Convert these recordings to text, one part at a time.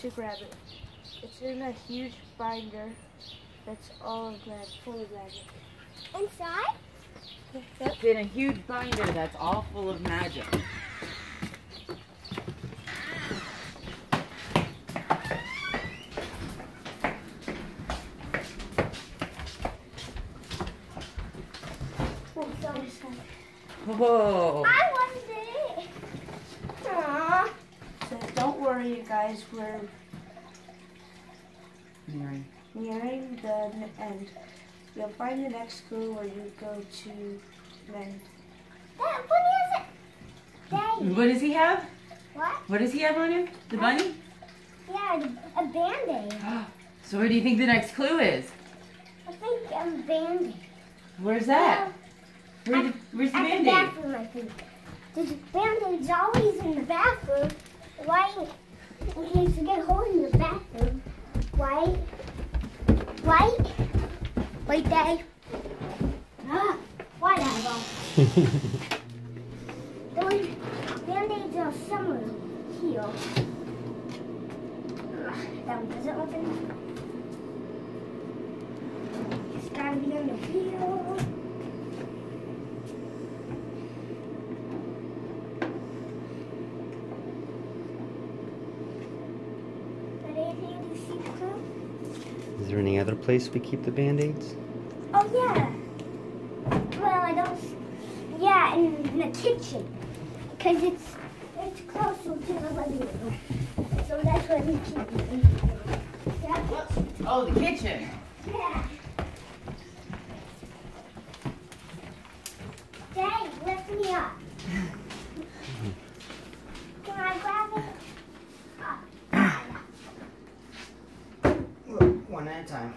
to grab it. It's in a huge binder that's all of mag, full of magic. Inside? Yep. It's in a huge binder that's all full of magic. Oh, so excited. Whoa. I wanted it. Aww. So don't worry, you guys. We're Mary. nearing the end. You'll find the next school where you go to mend. Dad, what is it? Daddy. What does he have? What? What does he have on him? The bunny? Yeah, a band-aid. So where do you think the next clue is? I think a band-aid. Where's that? Where did, where's the At the band-aid? bathroom, I think. There's band-aids always in the bathroom. Why? In so get hold in the bathroom. White. White. White day. Ah, whatever. Those band-aids are somewhere here. Ugh, That one doesn't open. It's gotta be under here. But anything to see through? Is there any other place we keep the band-aids? Oh yeah. Well, I don't. Yeah, in, in the kitchen, because it's it's closer to the living room, so that's where we keep it. Yeah. Oh, the kitchen. yeah. Dad, lift me up. Can I grab it? Ah. One at a time.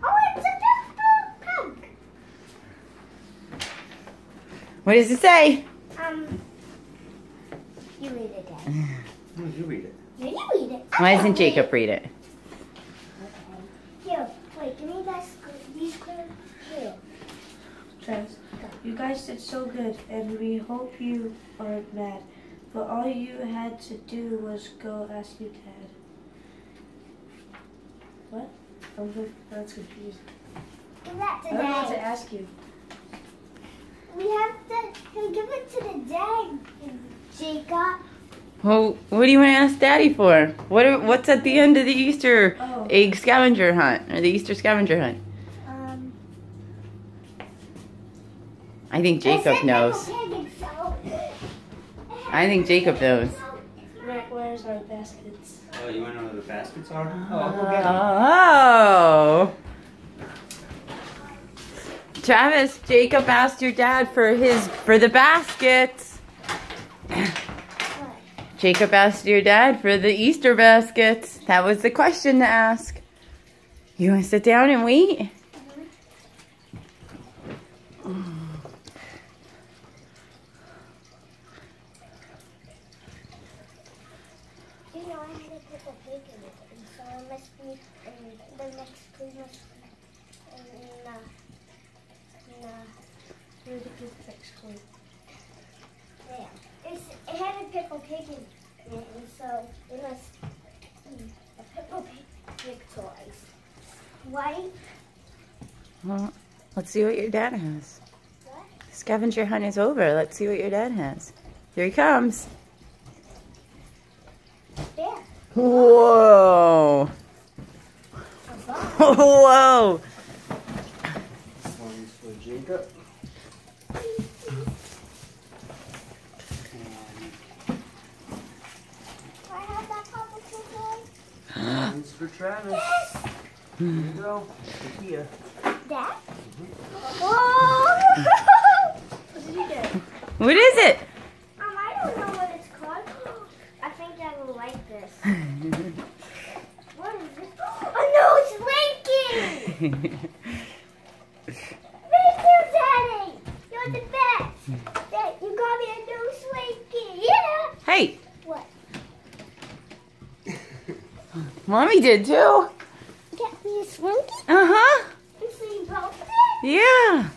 Oh, it's a purple pink. What does it say? Um, you read it, Dad. No, you read it. Yeah, you read it. I Why doesn't read Jacob read it? Here, wait, give me that, sc- these clues. Here. Travis, you guys did so good, and we hope you aren't mad. But all you had to do was go ask your dad. What? I'm good. That's confused. That I don't know what to ask you. We have to hey, give it to the dad, Jacob. Well, what do you want to ask Daddy for? What are, What's at the end of the Easter Oh. egg scavenger hunt or the Easter scavenger hunt? Um, I think Jacob said knows. Peppa Pig, so- I think Jacob knows. Where, where's our baskets? Oh, you want to know where the baskets are? Ah. Oh, oh. Travis, Jacob asked your dad for his for the baskets. Jacob asked your dad for the Easter baskets. That was the question to ask. You want to sit down and wait? You know, I had a Peppa Pig in it, and so I must be, and the next clue must be, in, uh, in, uh, Where's the next clue? there. It's, it Peppa Pig in it, and so it must be a Peppa Pig, toys. White, Well, let's see what your dad has. what? Scavenger hunt is over. Let's see what your dad has. Here he comes. Whoa. Whoa. One's for Jacob. I have that Peppa Pig toy. And one's for Travis. Yes! Here you go. Here. That? Whoa! What did you get? What is it? Um, I don't know what it's called. I think I will like this. What is this? Oh no, it's Slinky! Thank you, Daddy! You're the best! Dad, you got me a new Slinky! Yeah! hey, What? Mommy did too. Get me a Slinky? Uh huh. And so you both did? Yeah.